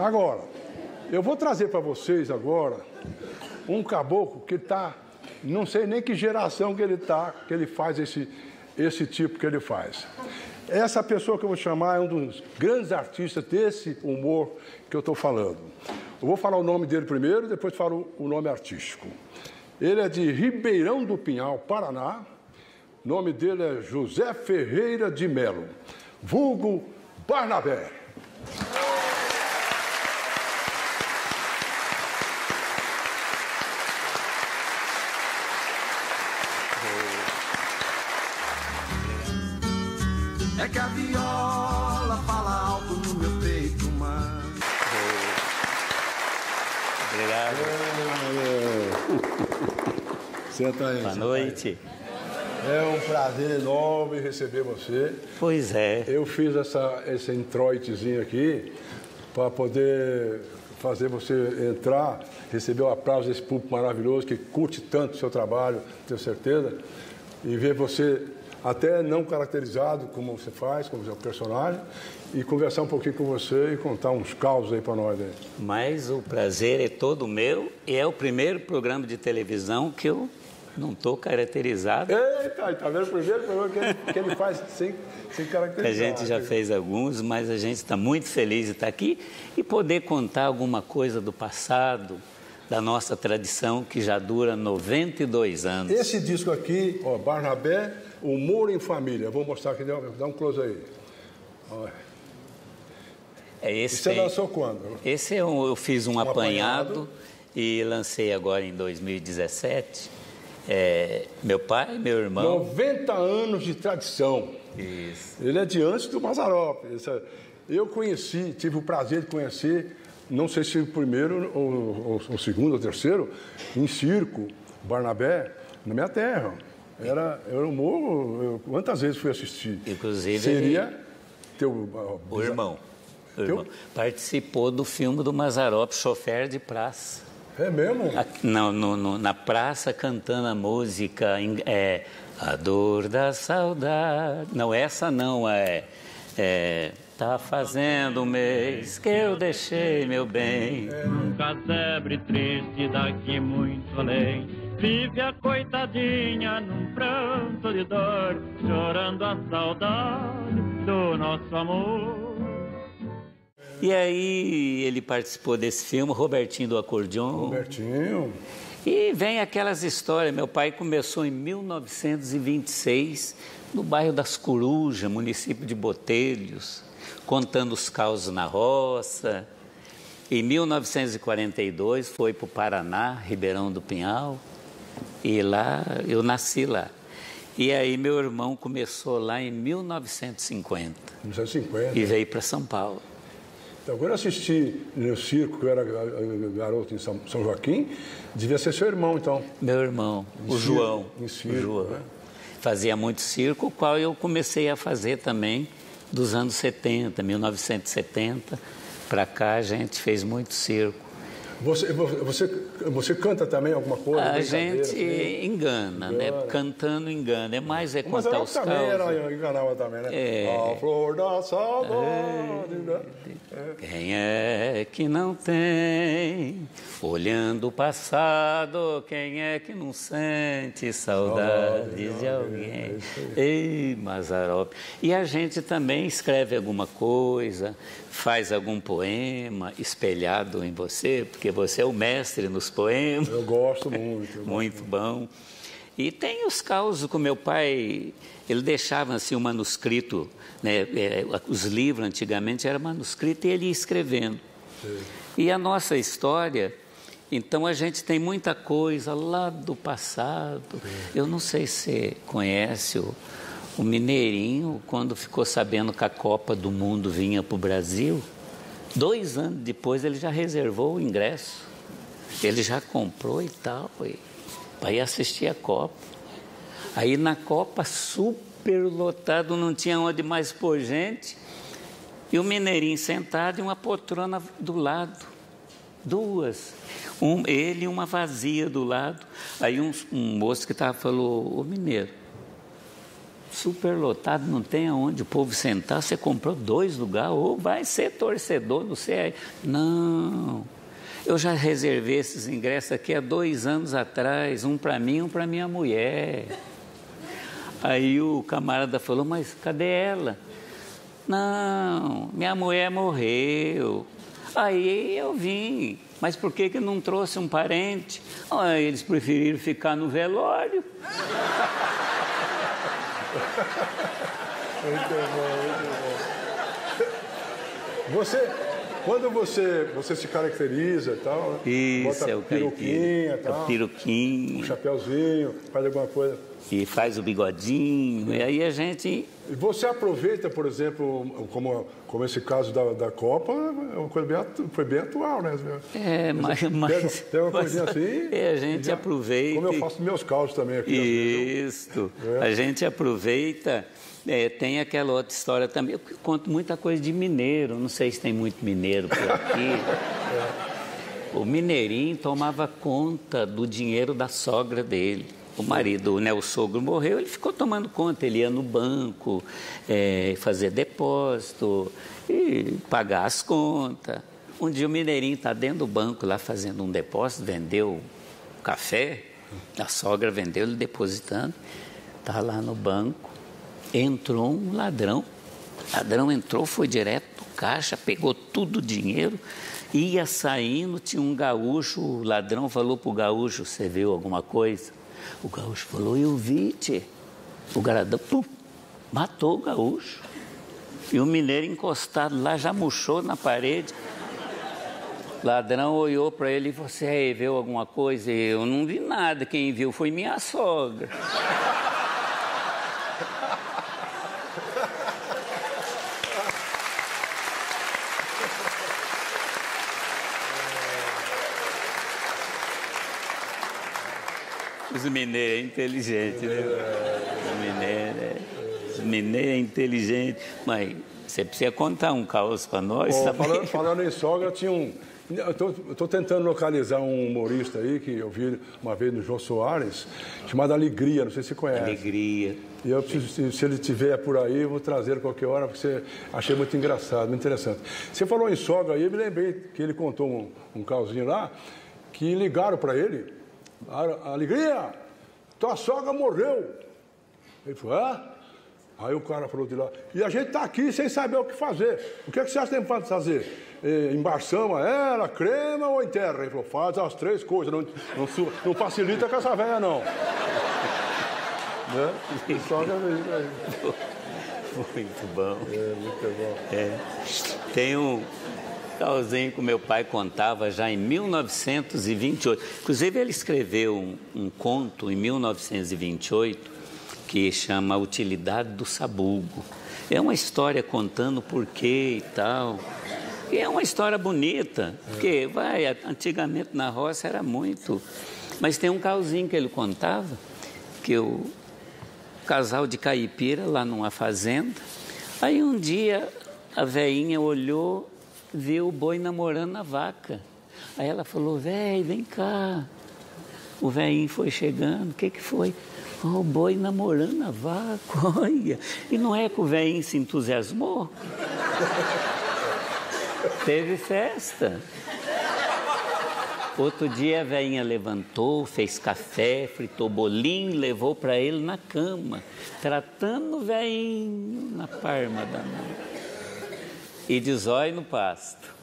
Agora, eu vou trazer para vocês agora um caboclo que está, não sei nem que geração que ele está, que ele faz esse, esse tipo que ele faz. Essa pessoa que eu vou chamar é um dos grandes artistas desse humor que eu estou falando. Eu vou falar o nome dele primeiro, depois falo o nome artístico. Ele é de Ribeirão do Pinhal, Paraná. O nome dele é José Ferreira de Melo, vulgo Barnabé. É que a viola fala alto no meu peito, mas. Obrigado. Senta aí. Boa noite. É um prazer enorme receber você. Pois é. Eu fiz essa, esse introitozinho aqui para poder fazer você entrar, receber o aplauso desse público maravilhoso que curte tanto o seu trabalho, tenho certeza, e ver você até não caracterizado como você faz, como seu personagem, e conversar um pouquinho com você e contar uns causos aí para nós. Aí. Mas o prazer é todo meu e é o primeiro programa de televisão que eu não estou caracterizado. Eita, tá vendo o primeiro programa que ele, que ele faz sem, sem caracterizar. A gente já fez alguns, mas a gente está muito feliz de estar aqui e poder contar alguma coisa do passado, da nossa tradição que já dura 92 anos. Esse disco aqui, ó, Barnabé, Humor em Família. Eu vou mostrar aqui, dá um close aí. Ó. É E esse você tem- lançou quando? Esse é um- eu fiz um, apanhado, apanhado. e lancei agora em 2017. É, meu pai, meu irmão. 90 anos de tradição. Isso. Ele é de antes do Mazarop. Eu conheci, tive o prazer de conhecer, não sei se o primeiro, ou, o segundo, ou o terceiro, em circo, Barnabé, na minha terra. Era, era um morro, eu, quantas vezes fui assistir? Inclusive, Seria teu... ó, O irmão. O irmão. Participou do filme do Mazarop, chofer de praça. É mesmo? Não, no- no- na praça cantando a música é, A Dor da Saudade. Não, essa não é. é tá fazendo um mês que eu deixei meu bem. Num casebre triste daqui muito além Vive a coitadinha num pranto de dor Chorando a saudade do nosso amor E aí ele participou desse filme, Robertinho do Acordeon. Robertinho. E vem aquelas histórias. Meu pai começou em 1926, no bairro das Corujas, município de Botelhos, contando os causos na roça. Em 1942 foi para o Paraná, Ribeirão do Pinhal, e lá eu nasci lá. E aí meu irmão começou lá em 1950 1950. e veio para São Paulo. Então, quando eu assisti no circo, que eu era garoto em São, São Joaquim, devia ser seu irmão, então. Meu irmão, o circo, João. em o circo, João. né? Fazia muito circo, o qual eu comecei a fazer também dos anos 70, 1970. Para cá a gente fez muito circo. Você, você, você canta também alguma coisa? A gente assim? engana, né? Engana. Cantando engana. É mais é Mas contar ela os também causos. era, enganava também, né? É. A flor da saudade, né? Quem é que não tem, olhando o passado, quem é que não sente saudade de alguém? Ei, Mazarop. E a gente também escreve alguma coisa, faz algum poema espelhado em você, porque você é o mestre nos poemas. Eu gosto muito. eu Muito bom. E tem os causos com meu pai, ele deixava assim o manuscrito, né, é, os livros antigamente eram manuscrito e ele ia escrevendo. E a nossa história, então a gente tem muita coisa lá do passado. Eu não sei se você conhece o, o Mineirinho, quando ficou sabendo que a Copa do Mundo vinha para o Brasil, dois anos depois ele já reservou o ingresso. Ele já comprou e tal, para ir assistir a Copa. Aí na Copa, super lotado, não tinha onde mais pôr gente. E o Mineirinho sentado e uma poltrona do lado. Duas. Um, ele e uma vazia do lado. Aí um, um moço que estava falou, ô Mineiro, superlotado, não tem aonde o povo sentar. Você comprou dois lugares, ou vai ser torcedor do CR. Não. Eu já reservei esses ingressos aqui há dois anos atrás, um para mim, um para minha mulher. Aí o camarada falou, mas cadê ela? Não, minha mulher morreu. Aí eu vim, mas por que, que não trouxe um parente? Ah, eles preferiram ficar no velório. Muito bom, muito bom. Você, quando você, você se caracteriza e tal, né? Isso, bota é o peruquinha caipira. É tal, o peruquinho. um chapéuzinho, faz alguma coisa. E faz o bigodinho. E aí a gente. E você aproveita, por exemplo, como, como esse caso da, da Copa, é uma coisa bem, foi bem atual, né? É, mas. Tem, mas tem uma coisinha assim. É, a gente já- aproveita. Como eu faço meus causos também aqui. às vezes, Isso. É. A gente aproveita. É, tem aquela outra história também. Eu conto muita coisa de mineiro. Não sei se tem muito mineiro por aqui. O mineirinho tomava conta do dinheiro da sogra dele. O marido, né, o sogro morreu, ele ficou tomando conta. Ele ia no banco, é, fazer depósito e pagar as contas. Um dia o mineirinho está dentro do banco lá fazendo um depósito, vendeu café, a sogra vendeu ele depositando. Está lá no banco, entrou um ladrão. Ladrão entrou, foi direto no caixa, pegou tudo o dinheiro, ia saindo, tinha um gaúcho, o ladrão falou para o gaúcho, você viu alguma coisa? O gaúcho falou, eu vi, tchê. O garadão, pum, matou o gaúcho. E o mineiro encostado lá já murchou na parede. O ladrão olhou para ele e falou, você viu alguma coisa? Eu não vi nada, quem viu foi minha sogra. Os mineiros é inteligente, né? Os mineiros é, os mineiros é inteligente. Mas você precisa contar um caos para nós Bom, também. falando, falando em sogra, tinha um. Eu estou tentando localizar um humorista aí que eu vi uma vez no João Soares, chamado Alegria, não sei se você conhece. Alegria. E eu preciso, se, ele estiver por aí, eu vou trazer a qualquer hora, porque você achei muito engraçado, muito interessante. Você falou em sogra aí, eu me lembrei que ele contou um, um lá, que ligaram para ele, "A- Alegria, tua sogra morreu. Ele falou, é? Aí o cara falou de lá, e a gente está aqui sem saber o que fazer. O que, é que você acha que tem que fazer? Eh, embalsama ela, crema ou enterra? Ele falou, faz as três coisas, não, não, não facilita com essa velha, não. né? E pra ele. Muito bom. É, muito bom. É. Tem um caosinho que o meu pai contava já em 1928. Inclusive, ele escreveu um, um conto em 1928 que chama Utilidade do Sabugo. É uma história contando porquê e tal. E é uma história bonita, porque vai, antigamente na roça era muito. Mas tem um caosinho que ele contava, que o casal de caipira lá numa fazenda. Aí um dia a veinha olhou, viu o boi namorando a vaca. Aí ela falou, véi, vem cá. O velhinho foi chegando, o que que foi? "Ó, o boi namorando a vaca, olha. E não é que o velhinho se entusiasmou? Teve festa. Outro dia a velhinha levantou, fez café, fritou bolinho, levou para ele na cama, tratando o velhinho na palma da mão. E de zóio no pasto.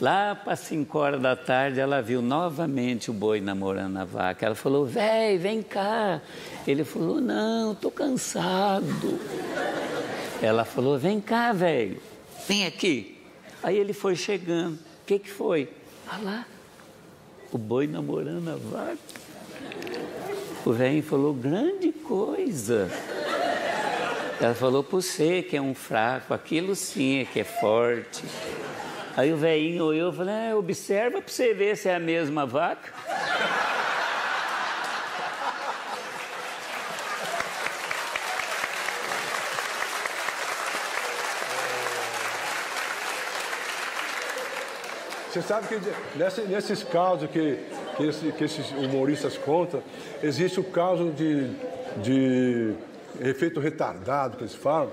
Lá para 5 horas da tarde, ela viu novamente o boi namorando a vaca. Ela falou: Véi, vem cá. Ele falou: Não, estou cansado. Ela falou: Vem cá, velho, vem aqui. Aí ele foi chegando. O que, que foi? Ah lá, o boi namorando a vaca. O velho falou: Grande coisa. Ela falou para você que é um fraco, aquilo sim é que é forte. Aí o velhinho olhou e falou: é, observa para você ver se é a mesma vaca. Você sabe que nessa- nesses casos que, que, esse- que esses humoristas contam, existe o caso de de efeito retardado que eles falam.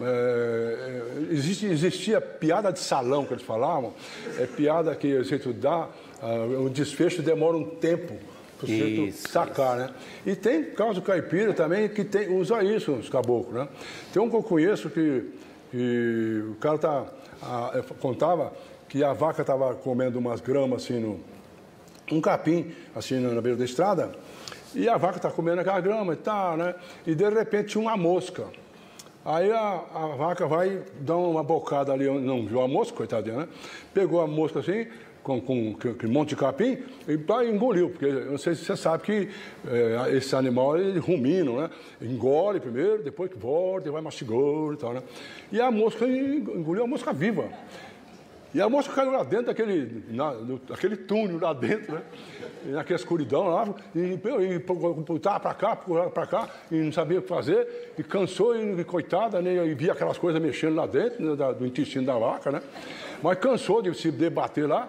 É, é, existe, existia piada de salão que eles falavam, é piada que a gente dá, ah, o desfecho demora um tempo para o sujeito Isso, sacar, né? E tem caso caipira também que tem, usa isso, os caboclos, né? Tem um que eu conheço que, que o cara tá, ah, é, contava que a vaca estava comendo umas gramas assim no, um capim assim na beira da estrada e a vaca está comendo aquela grama e tal, né? E de repente tinha uma mosca. Aí a, a vaca vai dar uma bocada ali, não viu a mosca, coitadinha, né? Pegou a mosca assim, com, com, com aquele monte de capim, e pá, engoliu, porque se você sabe que eh, esse animal, ele rumina, né? Engole primeiro, depois que volta, vai mastigando e tal, né? E a mosca engoliu a mosca viva. E a moça caiu lá dentro daquele, na, no, daquele túnel lá dentro, né? E naquela escuridão lá, e, e putava para cá, para cá, e não sabia o que fazer, e cansou, e, coitada, né? E via aquelas coisas mexendo lá dentro, né, da, do intestino da vaca, né? Mas cansou de se debater lá,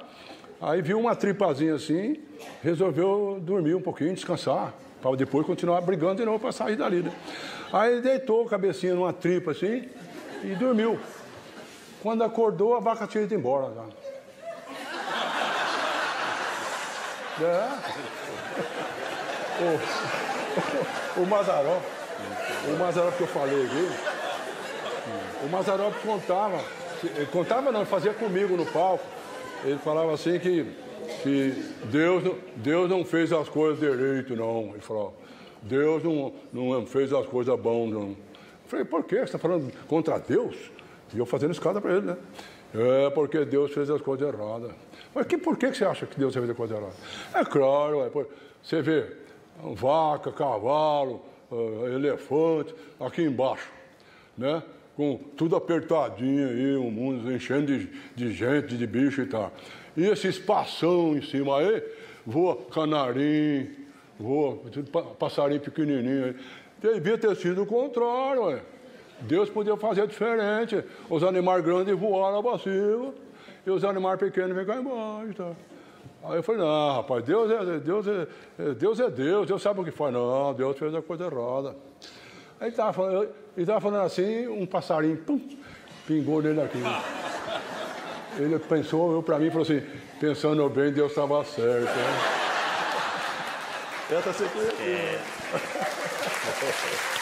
aí viu uma tripazinha assim, resolveu dormir um pouquinho, descansar, para depois continuar brigando de novo para sair dali, né? Aí deitou a cabecinha numa tripa assim, e dormiu. Quando acordou, a vaca tinha ido embora. Já. É. O, o, o Mazarop, o que eu falei aqui, o Mazarop contava, contava não, fazia comigo no palco. Ele falava assim que, que Deus, Deus não fez as coisas direito, não. Ele falou, Deus não, não fez as coisas bom, não. Eu falei, por quê? Você está falando contra Deus? E eu fazendo escada para ele, né? É porque Deus fez as coisas erradas. Mas que, por que você acha que Deus fez as coisas erradas? É claro, ué, você vê vaca, cavalo, eh, elefante, aqui embaixo, né? Com tudo apertadinho aí, o mundo enchendo de, de gente, de bicho e tal. E esse espação em cima aí, voa canarim, voa passarinho pequenininho aí. Devia ter sido o contrário, ué. Deus podia fazer diferente. Os animais grandes voaram para cima e os animais pequenos ficaram embaixo. Tá? Aí eu falei, não, rapaz, Deus é Deus, é, é- Deus é Deus, Deus sabe o que faz. Não, Deus fez a coisa errada. Aí estava falando, ele estava falando assim, um passarinho, pum, pingou nele aqui. Ele pensou, eu para mim, falou assim, pensando bem, Deus estava certo. Né? Essa você conheceu.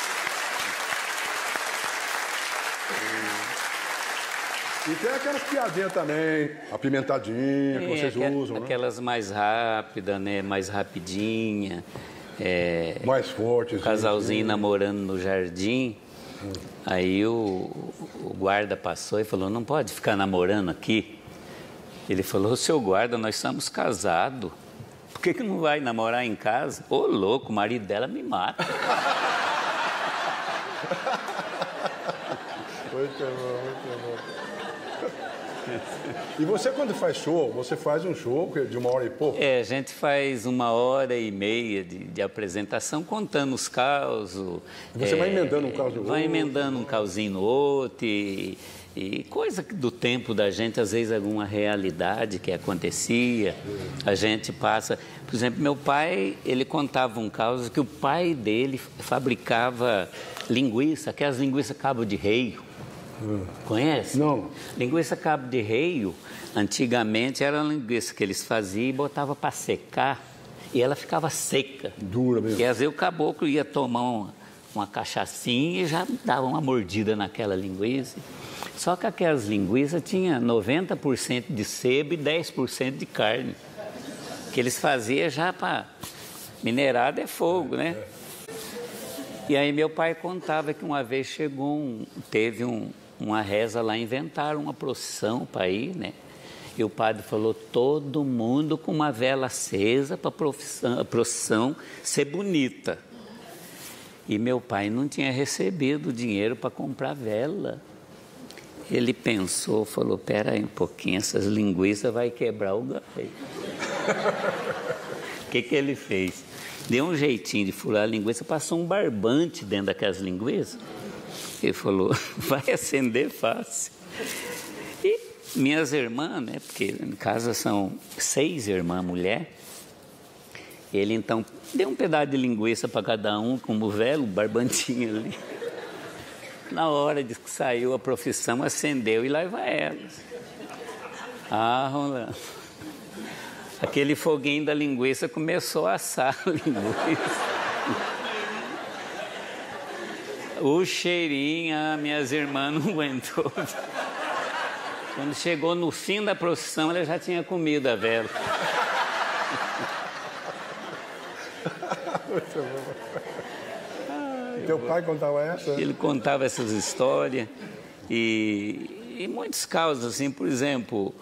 E tem aquelas piadinhas também, apimentadinha, que É, vocês aque- usam, né? Aquelas mais rápidas, né? Mais rapidinha. É, Mais fortes. casalzinho namorando no jardim. Aí o, o guarda passou e falou, não pode ficar namorando aqui. Ele falou, seu guarda, nós somos casados. Por que, que não vai namorar em casa? Ô louco, o marido dela me mata. Muito bom, muito bom. E você, quando faz show, você faz um show é de uma hora e pouco? É, a gente faz uma hora e meia de, de apresentação contando os causos. Você vai emendando um caos no Vai outro. emendando um causinho no outro e, e coisa do tempo da gente, às vezes alguma realidade que acontecia, a gente passa. Por exemplo, meu pai, ele contava um caos que o pai dele fabricava linguiça, aquelas linguiças cabo de Conhece? Não. Linguiça cabo de reio, antigamente era uma linguiça que eles faziam e botavam para secar e ela ficava seca. Dura mesmo. E às vezes o caboclo ia tomar uma, uma cachaçinha e já dava uma mordida naquela linguiça. Só que aquelas linguiças tinham 90% de sebo e 10% de carne. Que eles faziam já para. Minerado é fogo, né? E aí meu pai contava que uma vez chegou um, teve um- uma reza lá, inventaram uma procissão para ir, né? E o padre falou, todo mundo com uma vela acesa para a procissão ser bonita. E meu pai não tinha recebido dinheiro para comprar vela. Ele pensou, falou, pera aí um pouquinho, essas linguiças vai quebrar o galho. O que, que ele fez? Deu um jeitinho de furar a linguiça, passou um barbante dentro daquelas linguiças. Ele falou, vai acender fácil. E minhas irmãs, né, porque em casa são seis irmãs mulher, ele então Dei um pedaço de linguiça para cada um, como velho, barbantinho ali. Na hora de que saiu a profissão, acendeu e lá vai elas. Ah, Rolando. Aquele foguinho da linguiça começou a assar a linguiça. O cheirinho, ah, minhas irmãs não aguentou. Quando chegou no fim da procissão, ela já tinha comido a vela. Muito bom. Teu pai contava essa? Ele contava essas histórias e, e muitos casos, assim, por exemplo,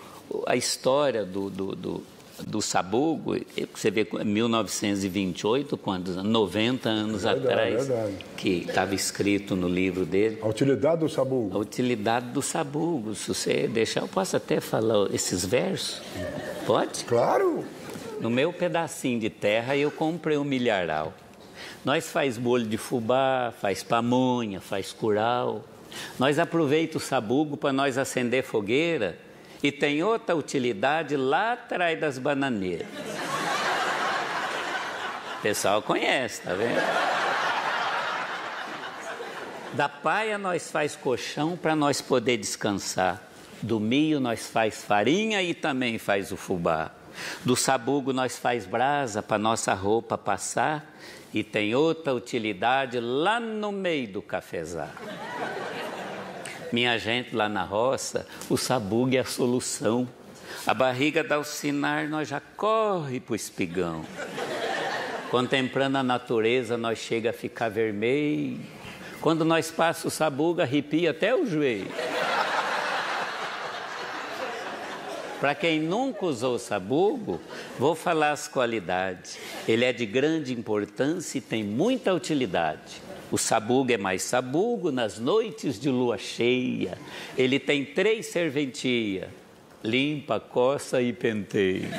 a história do, do, do, do Sabugo, você vê 1928, quando 90 anos Verdade, atrás, verdade. que estava escrito no livro dele. A utilidade do A sabugo. utilidade do sabugo. Se você deixar, eu posso até falar esses versos? Pode? Claro! No meu pedacinho de terra eu comprei um milharal. Nós faz bolho de fubá, faz pamonha, faz curau. Nós aproveita o sabugo para nós acender fogueira e tem outra utilidade lá atrás das bananeiras. O pessoal conhece, tá vendo? Da paia nós faz colchão para nós poder descansar. Do milho nós faz farinha e também faz o fubá. Do sabugo nós faz brasa para nossa roupa passar e tem outra utilidade lá no meio do cafezal. Minha gente lá na roça, o sabugo é a solução. A barriga dá o sinar, nós já corre pro espigão. Contemplando a natureza, nós chega a ficar vermelho. Quando nós passa o sabugo, arrepia até o joelho. Para quem nunca usou sabugo, vou falar as qualidades. Ele é de grande importância e tem muita utilidade. O sabugo é mais sabugo nas noites de lua cheia. Ele tem três serventias: limpa, coça e penteia.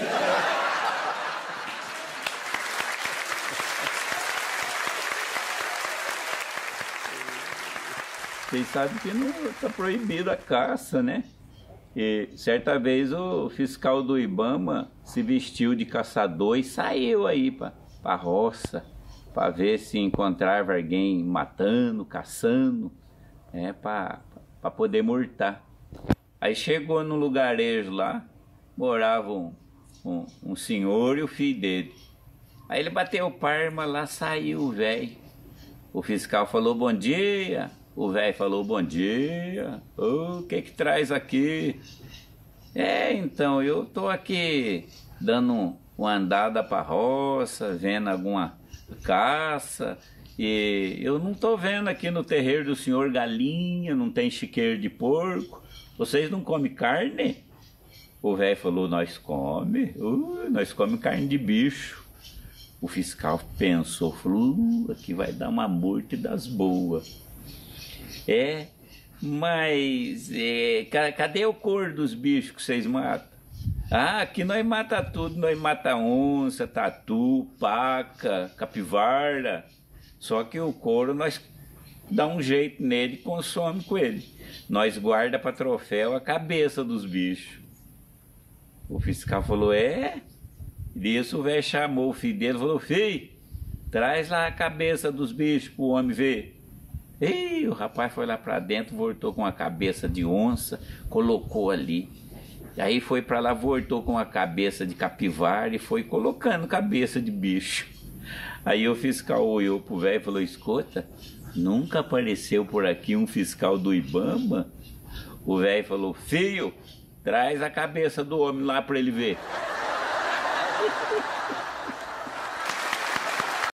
Vocês sabem que não está proibida a caça, né? E certa vez o fiscal do Ibama se vestiu de caçador e saiu aí para a roça para ver se encontrava alguém matando, caçando, é, para poder mortar. Aí chegou no lugarejo lá, morava um, um, um senhor e o filho dele. Aí ele bateu palma lá, saiu o velho. O fiscal falou bom dia. O velho falou bom dia. "Ô, O que que traz aqui? É, então, eu tô aqui dando uma andada pra roça, vendo alguma caça. E eu não tô vendo aqui no terreiro do senhor galinha, não tem chiqueiro de porco. Vocês não comem carne? O velho falou, nós come, uh, nós come carne de bicho. O fiscal pensou, falou, uh, aqui vai dar uma morte das boas. É, mas é, ca- cadê o cor dos bichos que vocês matam? Ah, aqui nós mata tudo, nós mata onça, tatu, paca, capivara. Só que o couro nós dá um jeito nele e consome com ele. Nós guarda para troféu a cabeça dos bichos. O fiscal falou, é? Isso o velho chamou o filho dele e falou, filho, traz lá a cabeça dos bichos pro homem ver. E o rapaz foi lá para dentro, voltou com a cabeça de onça, colocou ali. E aí foi para lá, voltou com a cabeça de capivara e foi colocando cabeça de bicho. Aí o fiscal olhou pro velho e falou: Escuta, nunca apareceu por aqui um fiscal do Ibama? O velho falou: Filho, traz a cabeça do homem lá para ele ver.